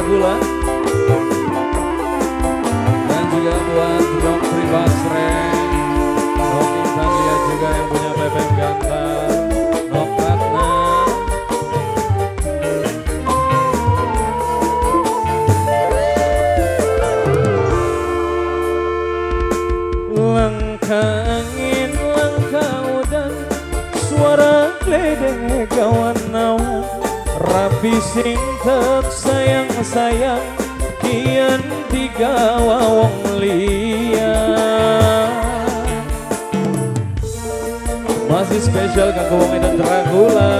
Dragula dan juga buat Rock Pribasre Rocky Tanglia juga yang punya Pepeng Gantar Nok Ratna. Langkah angin, langkah udan Suara geledek kawan-kawan Rapi singtep sayang-sayang Kian digawa wong liya. Masih spesial kanggo wong edan Dracula.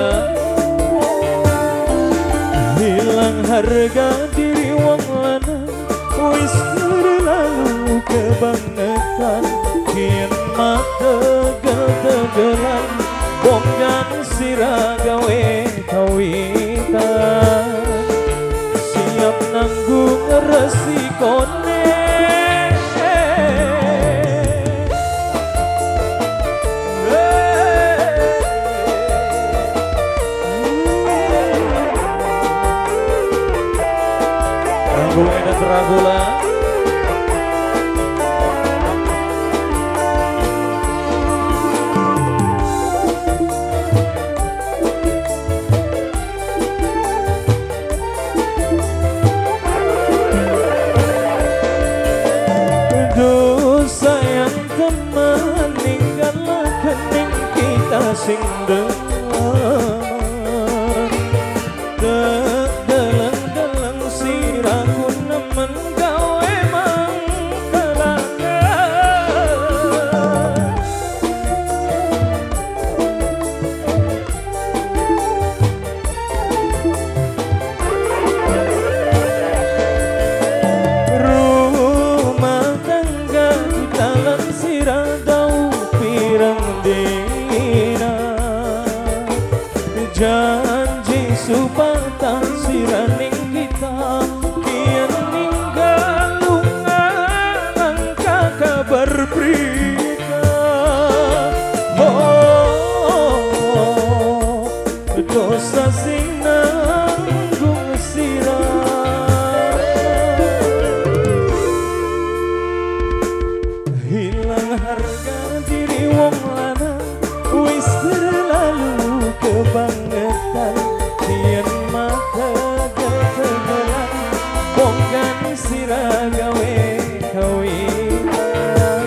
Hilang harga diri wong lanang Wis lalu kebangetan. Kian mata tegel-tegelan Ranggu dan Dracula Duh teman ninggallah kita sing bem. Terlalu kebangetan Kian mata ketegelan Bongkan siragawe kawitan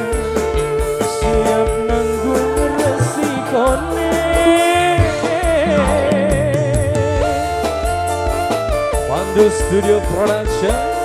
Siap nanggung resikone Pandu Studio Production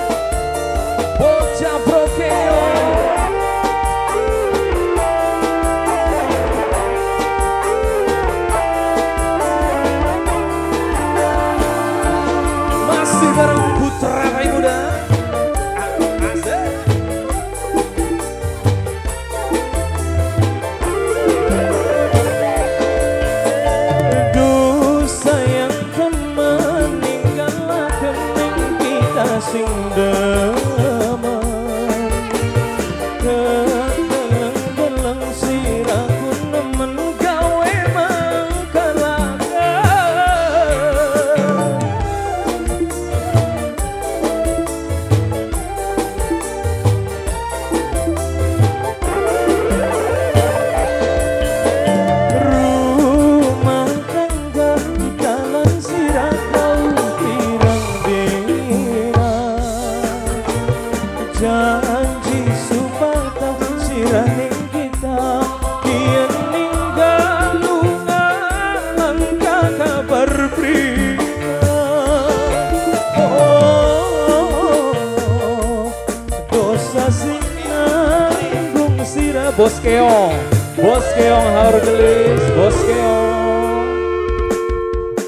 Bos keong. Bos keong harus gelis Bos keong.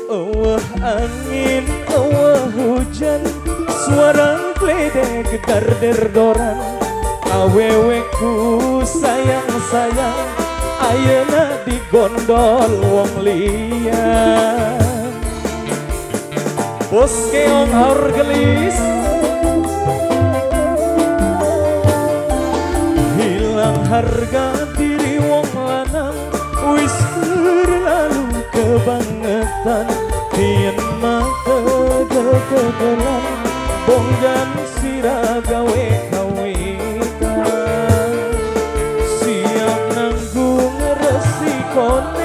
Awah angin, awah hujan Suara geledek getar derdoran Aweweku sayang-sayang Ayeuna digondol wong liyan Bos keong harus gelis. Hilang harga diri wong lanang Wis terlalu kebangetan. Kian mata kegelan bonggan sira gawe kawitan siap nanggung resiko